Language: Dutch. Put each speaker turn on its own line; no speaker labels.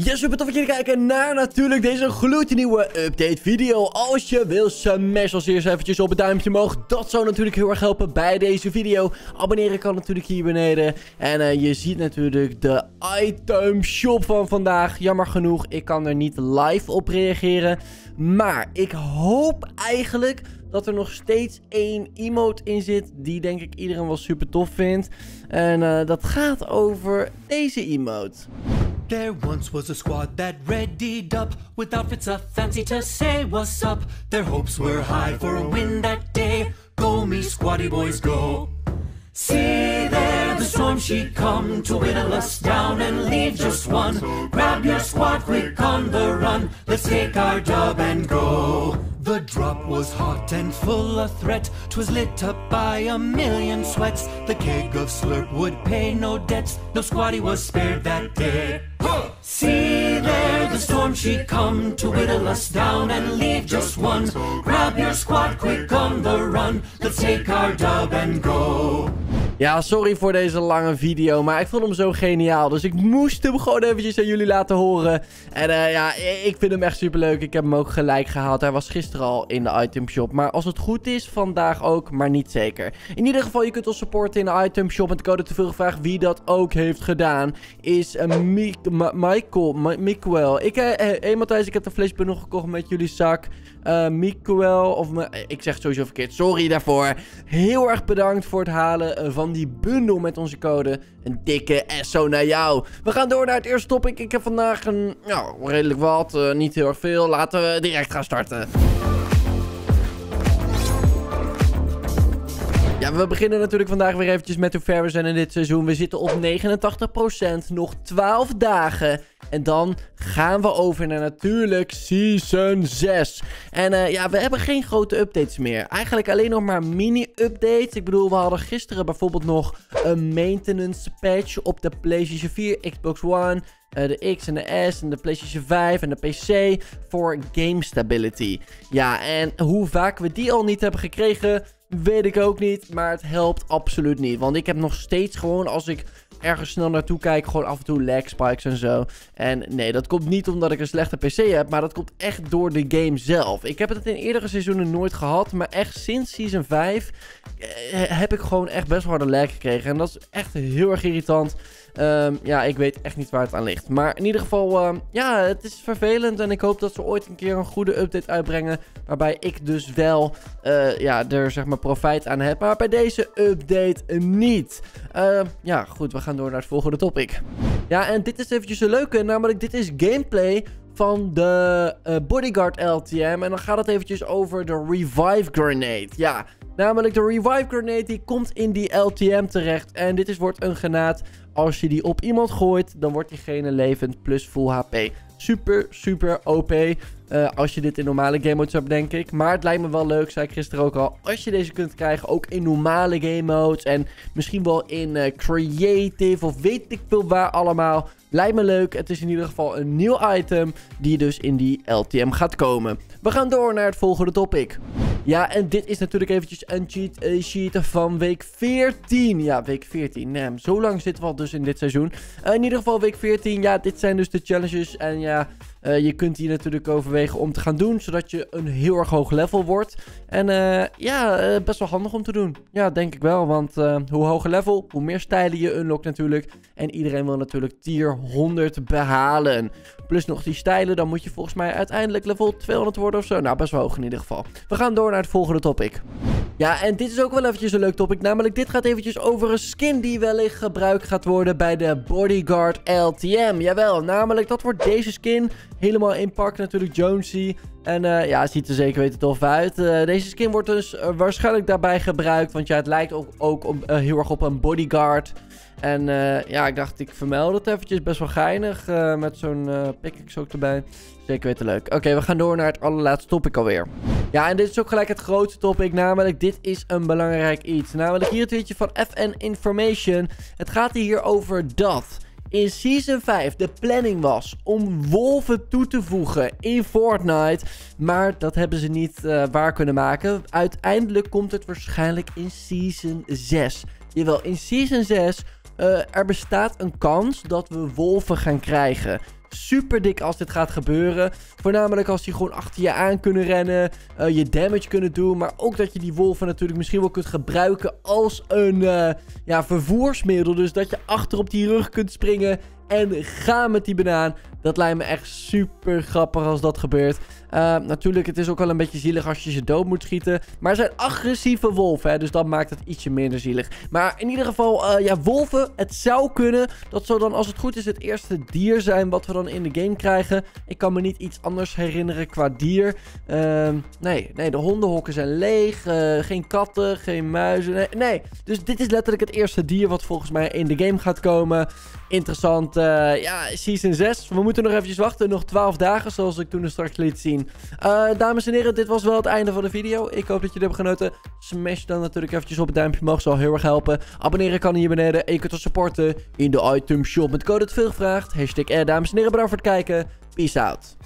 Yes, super tof dat jullie kijken naar natuurlijk deze gloednieuwe update video. Als je wil, smash als eerst eventjes op het duimpje omhoog. Dat zou natuurlijk heel erg helpen bij deze video. Abonneren kan natuurlijk hier beneden. En uh, je ziet natuurlijk de item shop van vandaag. Jammer genoeg, ik kan er niet live op reageren. Maar ik hoop eigenlijk dat er nog steeds één emote in zit die denk ik iedereen wel super tof vindt. En uh, dat gaat over deze emote.
There once was a squad that readied up with outfits a fancy to say what's up. Their hopes were high for a win that day. Go me squatty boys go. See there the storm she'd come to whittle us down and leave just one. Grab your squad quick on the run. Let's take our dub and go. Was hot and full of threat. 'Twas lit up by a million sweats. The keg of slurp would pay no debts. No squatty was spared that day. See there, the storm she'd come to whittle us down and leave just one. Grab your squad quick on the run. Let's take our dub and go.
Ja, sorry voor deze lange video, maar ik vond hem zo geniaal. Dus ik moest hem gewoon eventjes aan jullie laten horen. En uh, ja, ik vind hem echt super leuk. Ik heb hem ook gelijk gehaald. Hij was gisteren al in de itemshop. Maar als het goed is, vandaag ook, maar niet zeker. In ieder geval, je kunt ons supporten in de itemshop. Met de code te veel gevraagd wie dat ook heeft gedaan. Is uh, Michael. Ik, uh, ik heb de flesbundel gekocht met jullie zak. Uh, of ik zeg het sowieso verkeerd, sorry daarvoor. Heel erg bedankt voor het halen van die bundel met onze code. Een dikke SO naar jou. We gaan door naar het eerste topic. Ik heb vandaag een, nou, redelijk wat, uh, niet heel erg veel. Laten we direct gaan starten. Ja, we beginnen natuurlijk vandaag weer eventjes met hoe ver we zijn in dit seizoen. We zitten op 89%, nog 12 dagen. En dan gaan we over naar natuurlijk Season 6. En uh, ja, we hebben geen grote updates meer. Eigenlijk alleen nog maar mini-updates. Ik bedoel, we hadden gisteren bijvoorbeeld nog een maintenance patch op de PlayStation 4, Xbox One... Uh, de X en de S en de PlayStation 5 en de PC voor game stability. Ja, en hoe vaak we die al niet hebben gekregen, weet ik ook niet. Maar het helpt absoluut niet. Want ik heb nog steeds gewoon als ik ergens snel naartoe kijk, gewoon af en toe lag spikes en zo. En nee, dat komt niet omdat ik een slechte PC heb, maar dat komt echt door de game zelf. Ik heb het in eerdere seizoenen nooit gehad, maar echt sinds Season 5 eh, heb ik gewoon echt best wel harde lag gekregen. En dat is echt heel erg irritant. Um, ja, ik weet echt niet waar het aan ligt. Maar in ieder geval, uh, ja, het is vervelend. En ik hoop dat ze ooit een keer een goede update uitbrengen. Waarbij ik dus wel, uh, ja, er zeg maar profijt aan heb. Maar bij deze update niet. Uh, ja, goed, we gaan door naar het volgende topic. Ja, en dit is eventjes een leuke. Namelijk, dit is gameplay van de uh, Bodyguard LTM. En dan gaat het eventjes over de Revive Grenade. Ja, namelijk de Revive Grenade die komt in die LTM terecht. En dit is, wordt een granaat als je die op iemand gooit, dan wordt diegene levend plus full HP. Super, super OP. Eh, als je dit in normale game modes hebt, denk ik. Maar het lijkt me wel leuk, zei ik gisteren ook al. Als je deze kunt krijgen, ook in normale game modes. En misschien wel in uh, creative of weet ik veel waar allemaal. Lijkt me leuk. Het is in ieder geval een nieuw item die dus in die LTM gaat komen. We gaan door naar het volgende topic. Ja, en dit is natuurlijk eventjes een cheat uh, sheet van week 14. Ja, week 14. Nee, zo lang zitten we al dus in dit seizoen. Uh, in ieder geval week 14. Ja, dit zijn dus de challenges. En ja, uh, je kunt hier natuurlijk overwegen om te gaan doen, zodat je een heel erg hoog level wordt. En uh, ja, uh, best wel handig om te doen. Ja, denk ik wel, want hoe hoger level, hoe meer stijlen je unlockt natuurlijk. En iedereen wil natuurlijk tier 100 behalen. Plus nog die stijlen, dan moet je volgens mij uiteindelijk level 200 worden of zo. Nou, best wel hoog in ieder geval. We gaan door naar het volgende topic. Ja, en dit is ook wel eventjes een leuk topic. Namelijk, dit gaat eventjes over een skin die wellicht gebruikt gaat worden bij de Bodyguard LTM. Jawel, namelijk dat wordt deze skin. Helemaal in pak natuurlijk, Jonesy. En uh, ja, het ziet er zeker weten tof uit. Uh, deze skin wordt dus uh, waarschijnlijk daarbij gebruikt. Want ja, het lijkt ook, ook heel erg op een bodyguard. En ja, ik dacht, ik vermeld het eventjes. Best wel geinig. met zo'n pickaxe ook erbij. Zeker weten leuk. Oké, we gaan door naar het allerlaatste topic alweer. Ja, en dit is ook gelijk het grootste topic. Namelijk, dit is een belangrijk iets. Namelijk hier het tweetje van FN Information. Het gaat hier over dat in Season 5 de planning was om wolven toe te voegen in Fortnite. Maar dat hebben ze niet uh, waar kunnen maken. Uiteindelijk komt het waarschijnlijk in Season 6. Jawel, in Season 6 uh, er bestaat een kans dat we wolven gaan krijgen. super dik als dit gaat gebeuren. Voornamelijk als die gewoon achter je aan kunnen rennen, uh, je damage kunnen doen. Maar ook dat je die wolven natuurlijk misschien wel kunt gebruiken als een uh, ja, vervoersmiddel. Dus dat je achter op die rug kunt springen en ga met die banaan. Dat lijkt me echt super grappig als dat gebeurt. Uh, natuurlijk, het is ook wel een beetje zielig als je ze dood moet schieten. Maar het zijn agressieve wolven, hè, dus dat maakt het ietsje minder zielig. Maar in ieder geval, uh, ja, wolven, het zou kunnen. Dat zou dan, als het goed is, het eerste dier zijn wat we dan in de game krijgen. Ik kan me niet iets anders herinneren qua dier. Uh, nee, nee, de hondenhokken zijn leeg. Uh, geen katten, geen muizen. Nee, nee, dus dit is letterlijk het eerste dier wat volgens mij in de game gaat komen. Interessant. Ja, Season 6. We moeten nog eventjes wachten. Nog 12 dagen, zoals ik toen straks liet zien. Uh, dames en heren, dit was wel het einde van de video. Ik hoop dat jullie hebben genoten. Smash dan natuurlijk eventjes op het duimpje omhoog. Zal heel erg helpen. Abonneren kan hier beneden. En je kunt ons supporten in de item shop met code het veel gevraagd. Hashtag R. Dames en heren, bedankt voor het kijken. Peace out.